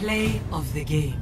Play of the game.